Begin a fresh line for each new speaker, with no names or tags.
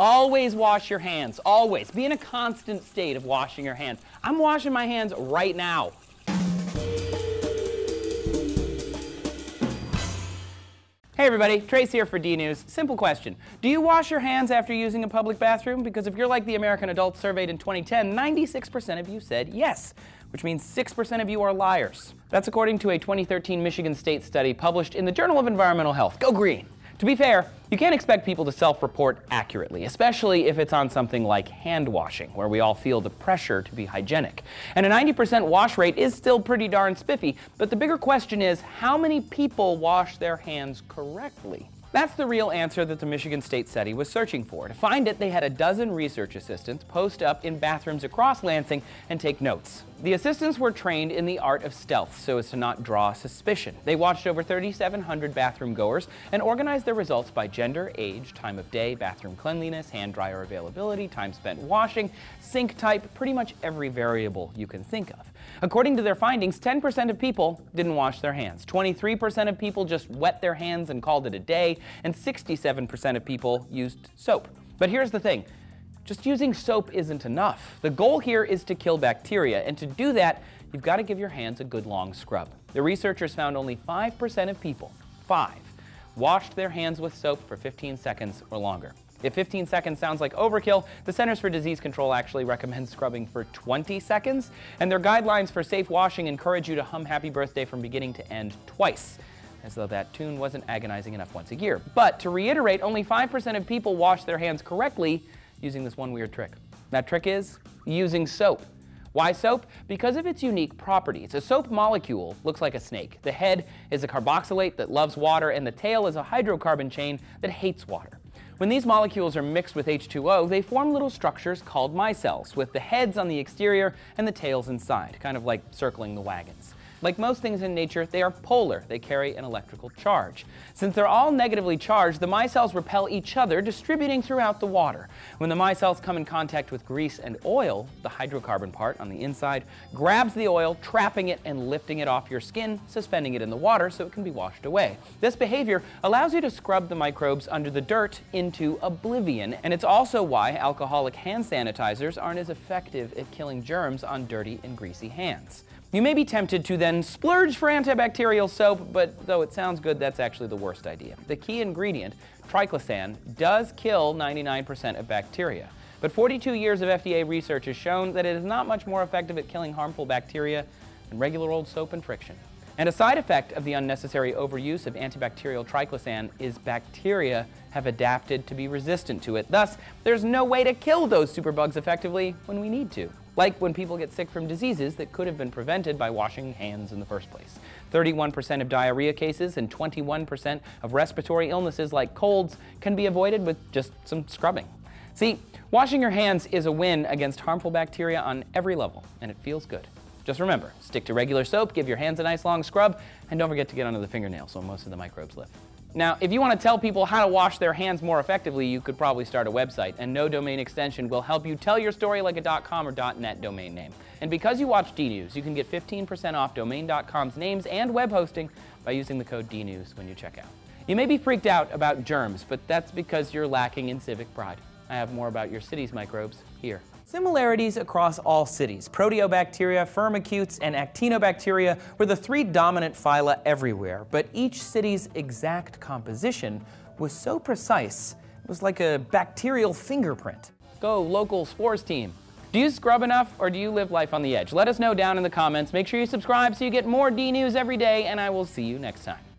Always wash your hands. Always. Be in a constant state of washing your hands. I'm washing my hands right now. Hey everybody, Trace here for DNews. Simple question. Do you wash your hands after using a public bathroom? Because if you're like the American adults surveyed in 2010, 96% of you said yes, which means 6% of you are liars. That's according to a 2013 Michigan State study published in the Journal of Environmental Health. Go green! To be fair, you can't expect people to self-report accurately, especially if it's on something like hand washing, where we all feel the pressure to be hygienic. And a 90% wash rate is still pretty darn spiffy, but the bigger question is, how many people wash their hands correctly? That's the real answer that the Michigan State study was searching for. To find it, they had a dozen research assistants post up in bathrooms across Lansing and take notes. The assistants were trained in the art of stealth so as to not draw suspicion. They watched over 3,700 bathroom goers and organized their results by gender, age, time of day, bathroom cleanliness, hand dryer availability, time spent washing, sink type, pretty much every variable you can think of. According to their findings, 10% of people didn't wash their hands, 23% of people just wet their hands and called it a day, and 67% of people used soap. But here's the thing. Just using soap isn't enough. The goal here is to kill bacteria, and to do that, you've got to give your hands a good long scrub. The researchers found only 5% of people, 5, washed their hands with soap for 15 seconds or longer. If 15 seconds sounds like overkill, the Centers for Disease Control actually recommends scrubbing for 20 seconds, and their guidelines for safe washing encourage you to hum Happy Birthday from beginning to end twice as though that tune wasn't agonizing enough once a year. But to reiterate, only 5% of people wash their hands correctly using this one weird trick. That trick is using soap. Why soap? Because of its unique properties. A soap molecule looks like a snake. The head is a carboxylate that loves water, and the tail is a hydrocarbon chain that hates water. When these molecules are mixed with H2O, they form little structures called micelles, with the heads on the exterior and the tails inside, kind of like circling the wagons. Like most things in nature, they are polar. They carry an electrical charge. Since they're all negatively charged, the micelles repel each other, distributing throughout the water. When the micelles come in contact with grease and oil, the hydrocarbon part on the inside grabs the oil, trapping it and lifting it off your skin, suspending it in the water so it can be washed away. This behavior allows you to scrub the microbes under the dirt into oblivion, and it's also why alcoholic hand sanitizers aren't as effective at killing germs on dirty and greasy hands. You may be tempted to then splurge for antibacterial soap, but though it sounds good, that's actually the worst idea. The key ingredient, triclosan, does kill 99% of bacteria. But 42 years of FDA research has shown that it is not much more effective at killing harmful bacteria than regular old soap and friction. And a side effect of the unnecessary overuse of antibacterial triclosan is bacteria have adapted to be resistant to it. Thus, there's no way to kill those superbugs effectively when we need to like when people get sick from diseases that could have been prevented by washing hands in the first place. 31% of diarrhea cases and 21% of respiratory illnesses like colds can be avoided with just some scrubbing. See, washing your hands is a win against harmful bacteria on every level, and it feels good. Just remember, stick to regular soap, give your hands a nice long scrub, and don't forget to get under the fingernails so most of the microbes live. Now, if you want to tell people how to wash their hands more effectively, you could probably start a website, and No Domain Extension will help you tell your story like a .com or .net domain name. And because you watch DNews, you can get 15% off Domain.com's names and web hosting by using the code DNews when you check out. You may be freaked out about germs, but that's because you're lacking in civic pride. I have more about your city's microbes here. Similarities across all cities. Proteobacteria, firmicutes, and actinobacteria were the three dominant phyla everywhere, but each city's exact composition was so precise, it was like a bacterial fingerprint. Go local spores team. Do you scrub enough or do you live life on the edge? Let us know down in the comments. Make sure you subscribe so you get more D News every day, and I will see you next time.